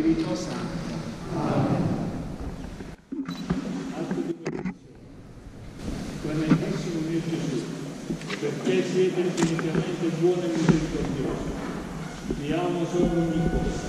Spirito Santo. Amen. Altri due Quando il prossimo mio Gesù, perché siete infinitamente buoni e misericordiosi, vi amo solo ogni cosa.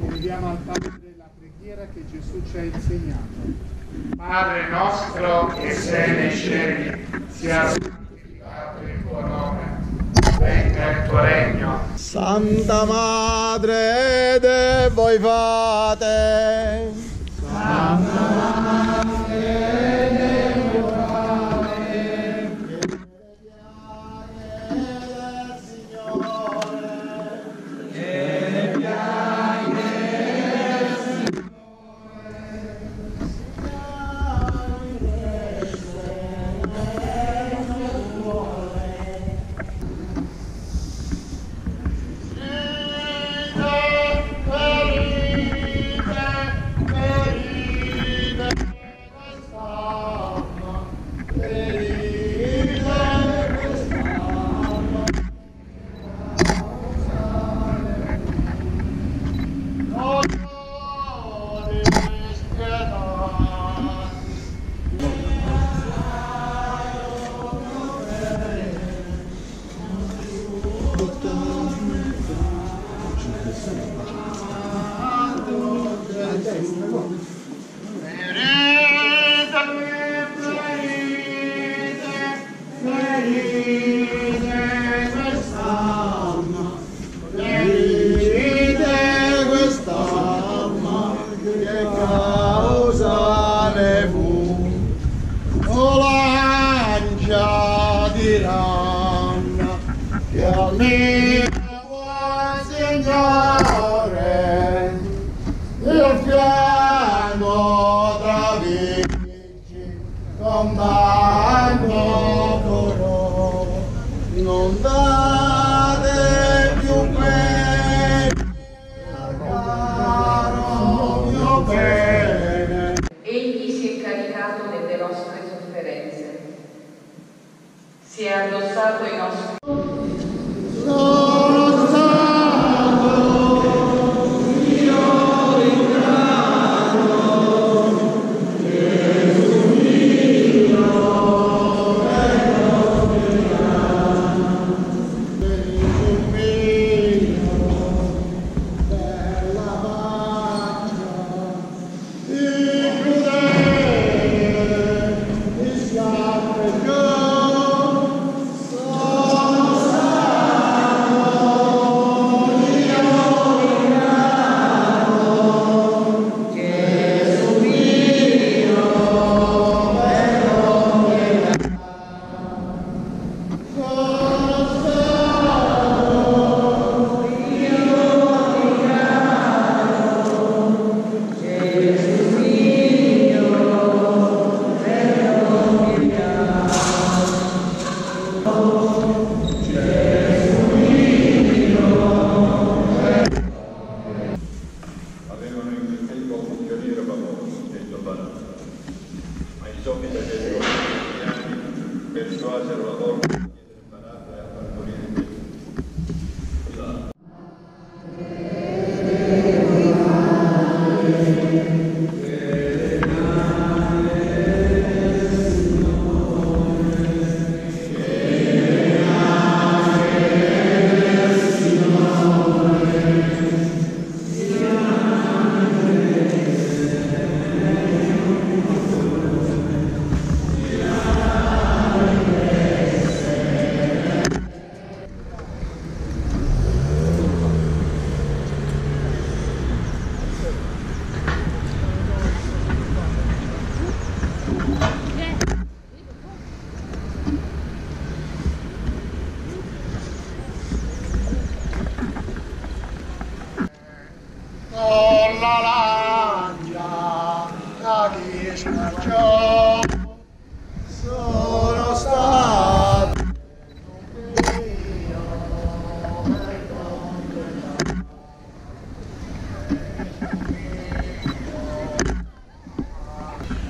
Chiediamo al Padre la preghiera che Gesù ci ha insegnato. Padre nostro che sei nei cieli, sia santificato il tuo nome, venga il tuo regno. Santa Madre de voi fate. live.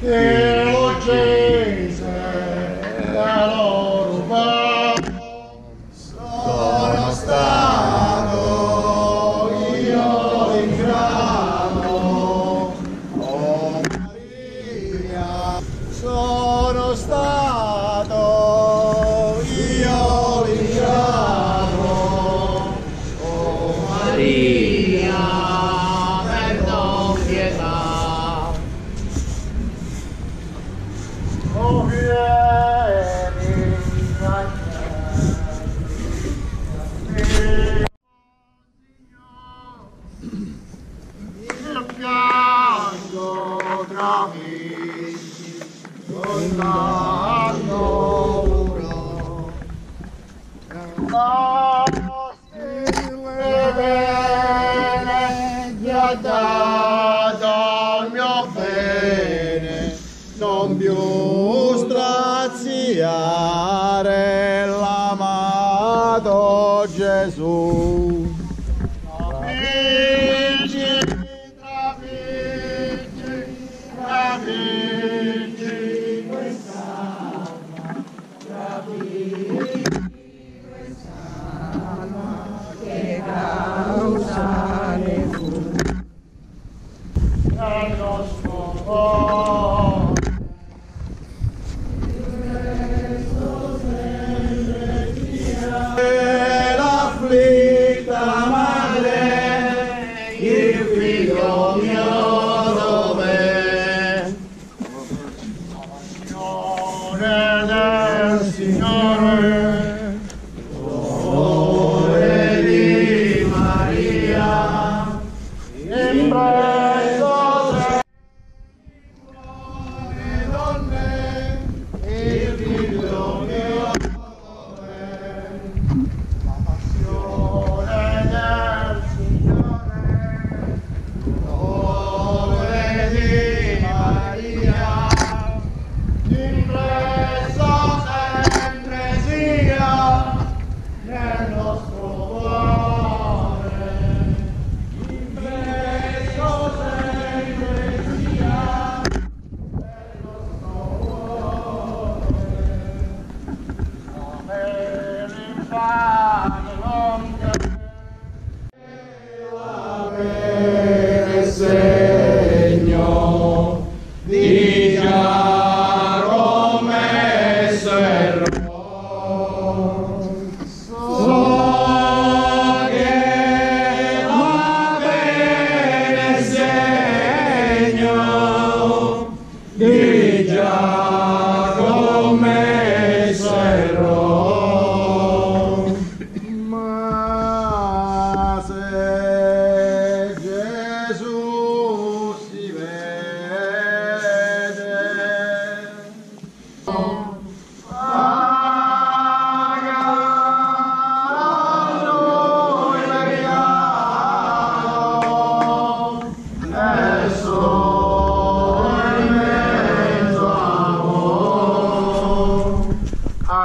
Yeah.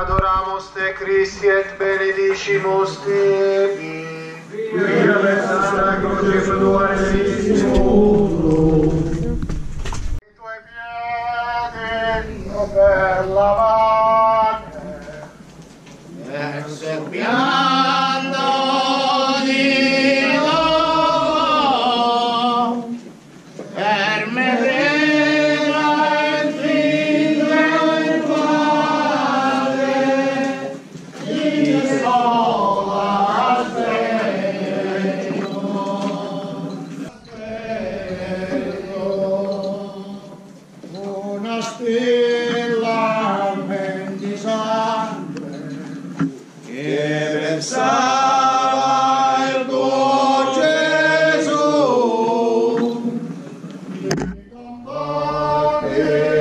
adoramus te Christi et benedicimus tebi. Via versa sacro Jesu, yeah.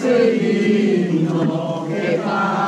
Señor, que paz.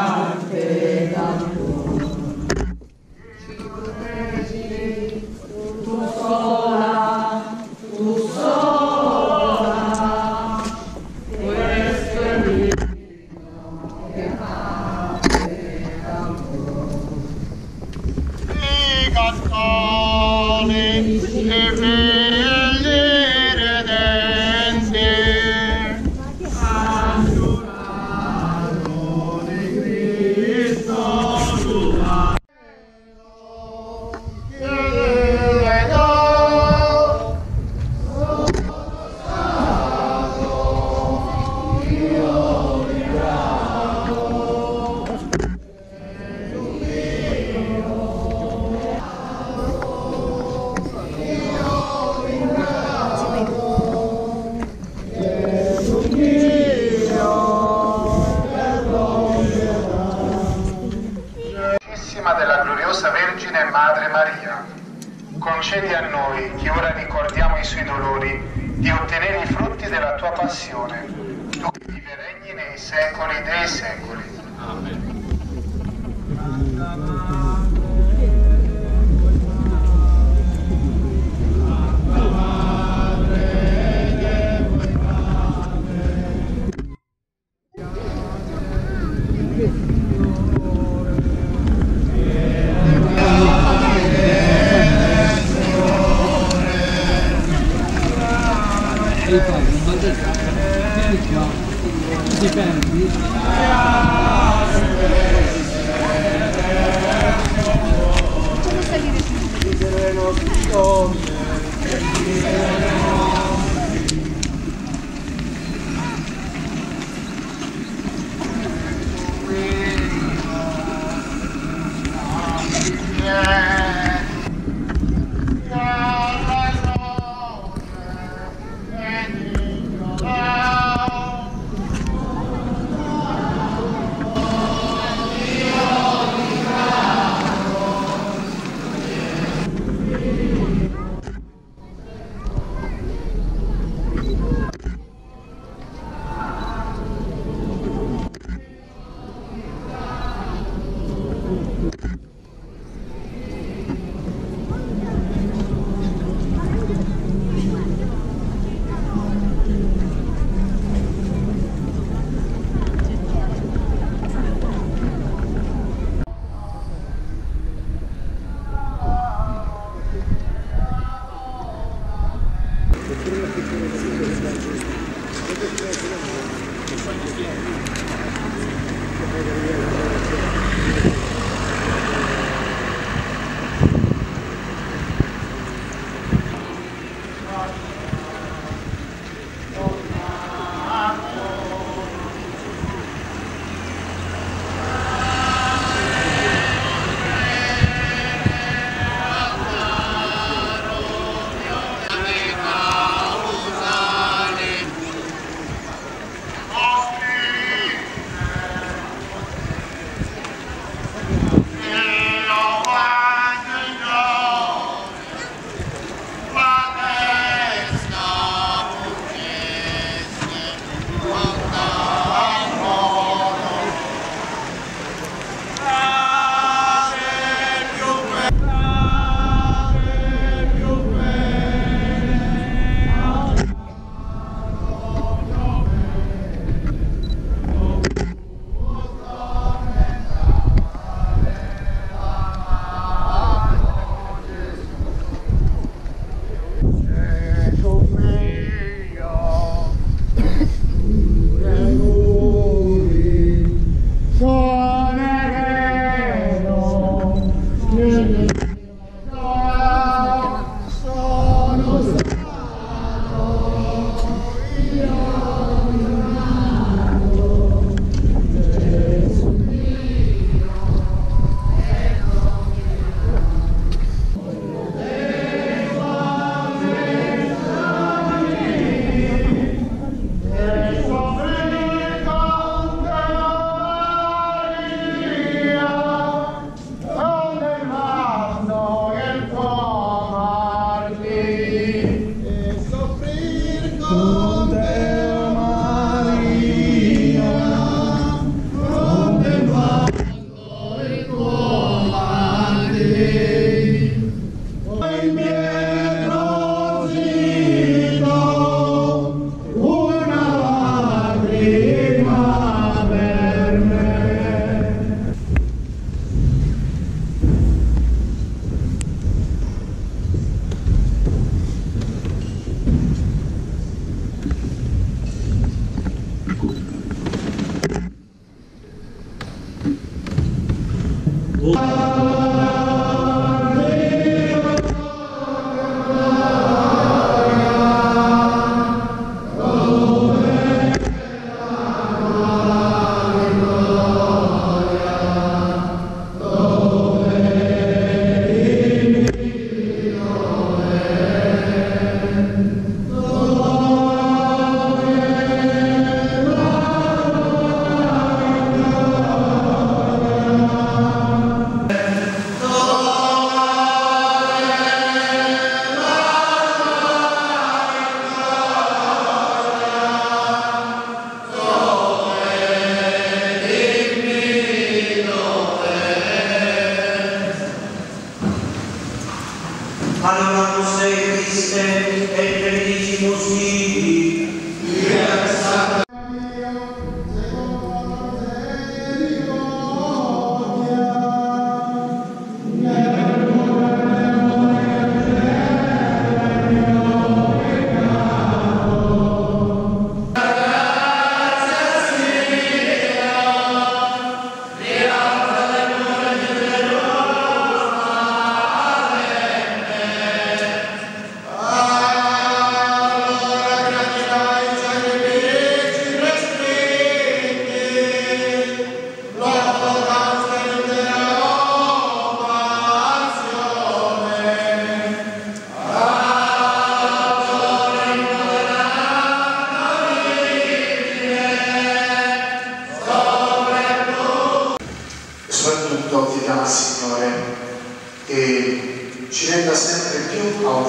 Passione, tu che vivi e regni nei secoli dei secoli. Oh.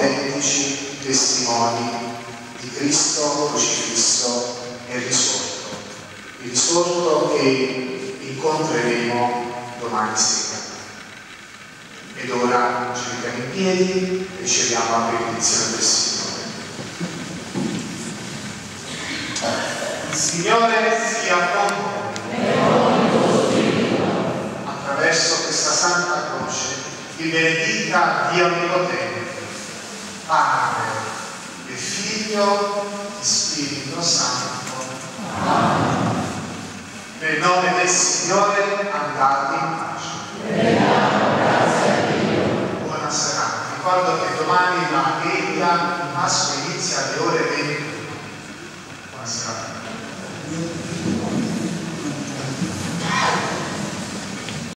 Autentici testimoni di Cristo crocifisso e risorto, il risorto che incontreremo domani sera. Ed ora ci mettiamo in piedi e riceviamo la benedizione del Signore. Il Signore sia con voi. Attraverso questa Santa Croce vi benedica Dio Onnipotente, Padre e Figlio e Spirito Santo. Amen. Nel nome del Signore andate in pace. Buona serata. Ricordo che domani la veglia in passo inizia alle ore 20. Buona serata.